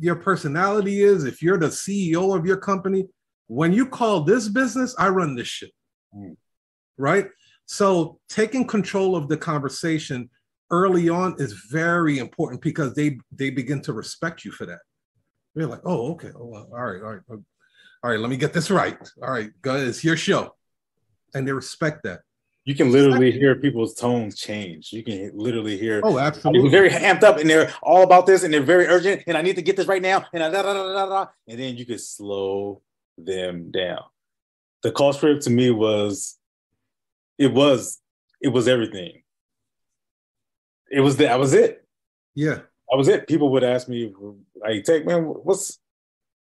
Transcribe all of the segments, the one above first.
your personality is, if you're the CEO of your company, when you call this business, I run this shit. Mm. Right? So taking control of the conversation early on is very important because they they begin to respect you for that. They're like, oh, okay, oh, well, all right, all right, all right. Let me get this right. All right, guys, it's your show, and they respect that. You can literally hear people's tones change. You can literally hear. Oh, absolutely. Very amped up, and they're all about this, and they're very urgent, and I need to get this right now, and da, da, da, da, da, and then you could slow them down. The call script to me was, it was, it was everything. It was that. I was it. Yeah, that was it. People would ask me, like, "Take man, what's,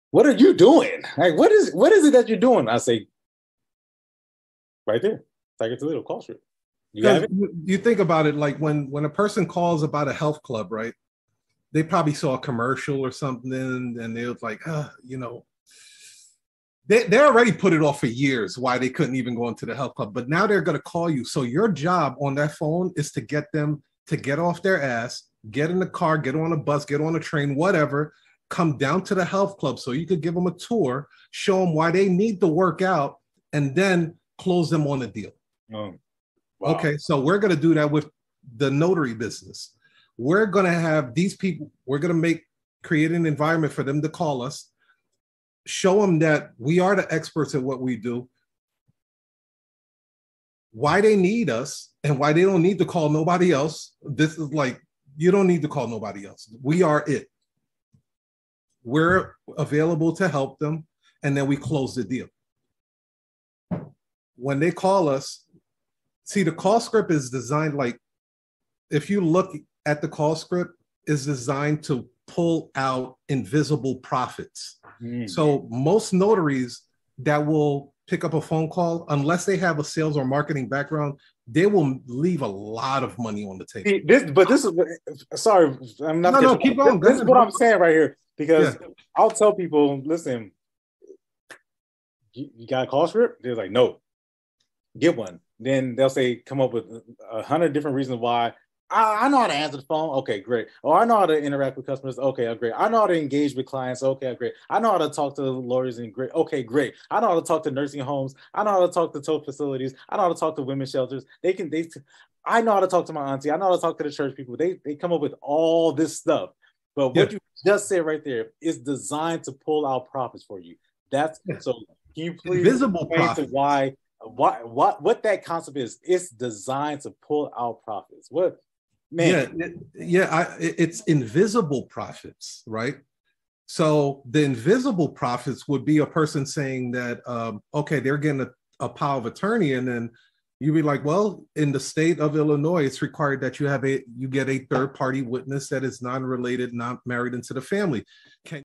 what are you doing? Like, what is, what is it that you're doing?" I say, right there Tiger Toledo culture. You, it? you think about it like when when a person calls about a health club, right? They probably saw a commercial or something, and they was like, uh, you know, they they already put it off for years why they couldn't even go into the health club, but now they're going to call you. So your job on that phone is to get them to get off their ass, get in the car, get on a bus, get on a train, whatever, come down to the health club so you could give them a tour, show them why they need to work out, and then close them on a deal. Oh, wow. Okay, so we're going to do that with the notary business. We're going to have these people, we're going to make, create an environment for them to call us, show them that we are the experts at what we do, why they need us, and why they don't need to call nobody else. This is like, you don't need to call nobody else. We are it. We're available to help them, and then we close the deal. When they call us, see the call script is designed like if you look at the call script is designed to pull out invisible profits mm. so most notaries that will pick up a phone call unless they have a sales or marketing background they will leave a lot of money on the table See, this, but this is sorry i'm not no, no, keep going. this, this is what i'm saying right here because yeah. i'll tell people listen you, you got a call script they're like no get one then they'll say come up with a hundred different reasons why I, I, know how to answer the phone. Okay, great. Oh, I know how to interact with customers. Okay, uh, great. I know how to engage with clients. Okay, uh, great. I know how to talk to lawyers and great. Okay, great. I know how to talk to nursing homes. I know how to talk to tow facilities. I know how to talk to women's shelters. They can they. I know how to talk to my auntie. I know how to talk to the church people. They they come up with all this stuff. But what yeah. you just said right there is designed to pull out profits for you. That's yeah. so. Can you please visible profit why what what what that concept is it's designed to pull out profits. What man. Yeah yeah I, it's invisible profits right? So the invisible profits would be a person saying that um, okay they're getting a, a power of attorney and then you'd be like well in the state of illinois it's required that you have a you get a third party witness that is non-related not married into the family. Can